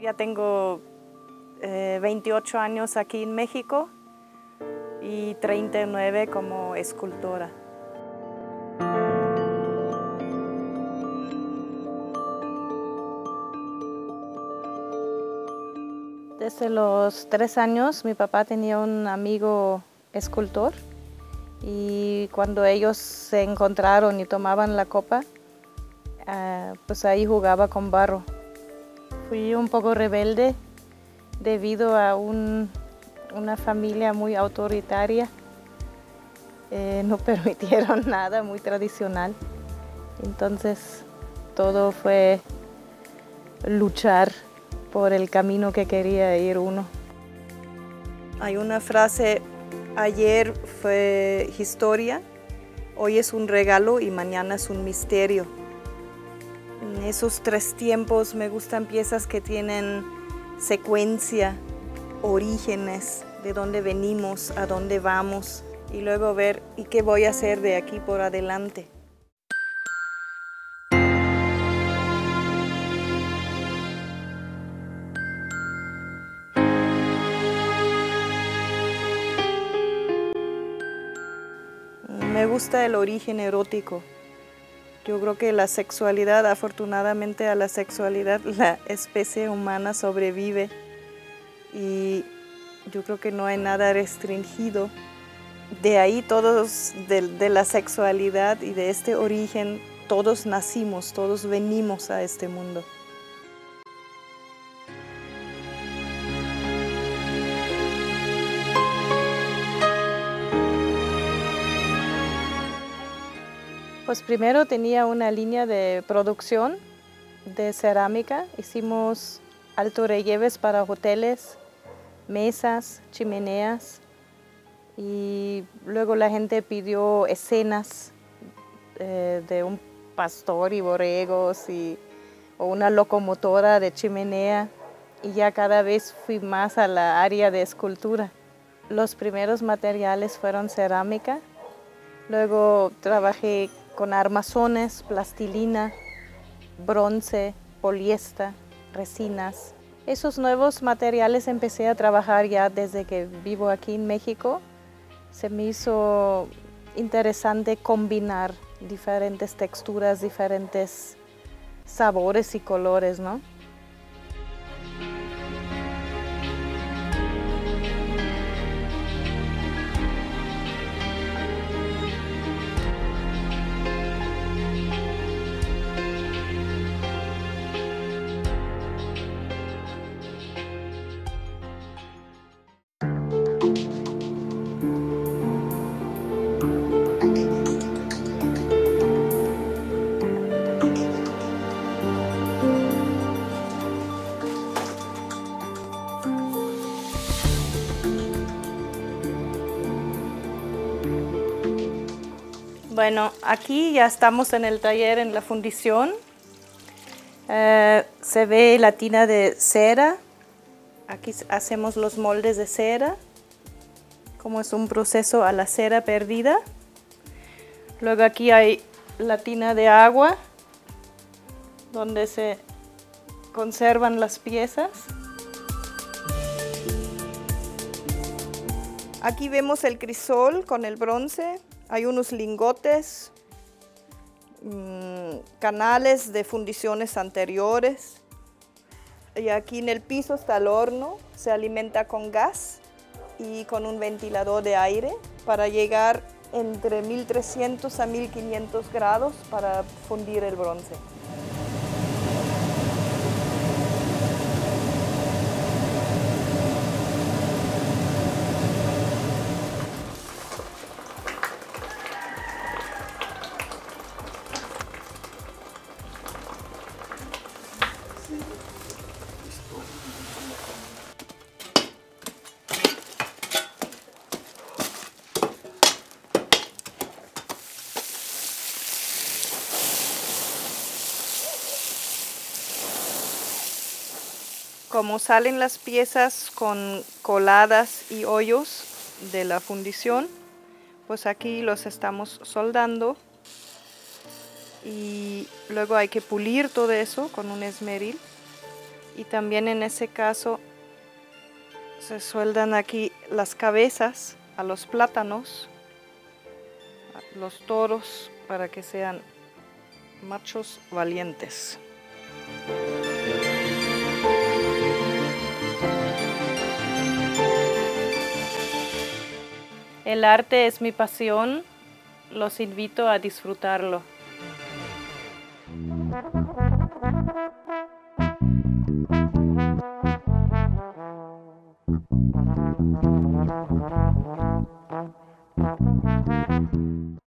Ya tengo 28 años aquí en México y 39 como escultora. Desde los tres años mi papá tenía un amigo escultor y cuando ellos se encontraron y tomaban la copa, eh, pues ahí jugaba con barro. Fui un poco rebelde debido a una familia muy autoritaria. Eh, no permitieron nada muy tradicional. Entonces todo fue luchar por el camino que quería ir uno. Hay una frase, ayer fue historia, hoy es un regalo y mañana es un misterio. En esos tres tiempos me gustan piezas que tienen secuencia, orígenes, de dónde venimos, a dónde vamos y luego ver y qué voy a hacer de aquí por adelante. Me gusta el origen erótico. Yo creo que la sexualidad, afortunadamente a la sexualidad, la especie humana sobrevive y yo creo que no hay nada restringido. De ahí todos, de, la sexualidad y de este origen, todos nacimos, todos venimos a este mundo. Pues primero tenía una línea de producción de cerámica. Hicimos alto relieves para hoteles, mesas, chimeneas y luego la gente pidió escenas eh, de un pastor y borregos y, o una locomotora de chimenea y ya cada vez fui más a la área de escultura. Los primeros materiales fueron cerámica, luego trabajé con armazones, plastilina, bronce, poliéster, resinas. Esos nuevos materiales empecé a trabajar ya desde que vivo aquí en México. Se me hizo interesante combinar diferentes texturas, diferentes sabores y colores, ¿no? Bueno, aquí ya estamos en el taller en la fundición. Eh, se ve la tina de cera. Aquí hacemos los moldes de cera, como es un proceso a la cera perdida. Luego aquí hay la tina de agua, donde se conservan las piezas. Aquí vemos el crisol con el bronce. Hay unos lingotes, mmm, canales de fundiciones anteriores. Y aquí en el piso está el horno, se alimenta con gas y con un ventilador de aire para llegar entre 1300 a 1500 grados para fundir el bronce. Como salen las piezas con coladas y hoyos de la fundición, pues aquí los estamos soldando y luego hay que pulir todo eso con un esmeril y también en ese caso se sueldan aquí las cabezas a los plátanos, los toros para que sean machos valientes. El arte es mi pasión, los invito a disfrutarlo.